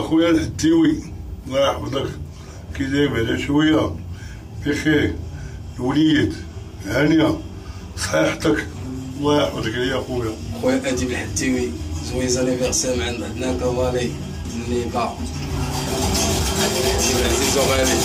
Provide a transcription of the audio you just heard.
أخويا الحتيوي الله يحفظك. كي داير بعدا شوية. بخير الوليد هانيه صحيحتك. الله يحفظك يا أخويا. خويا اديب الحتيوي زوين انيفرسير عند عندنا. كوالي اللي باع عزيز وغالي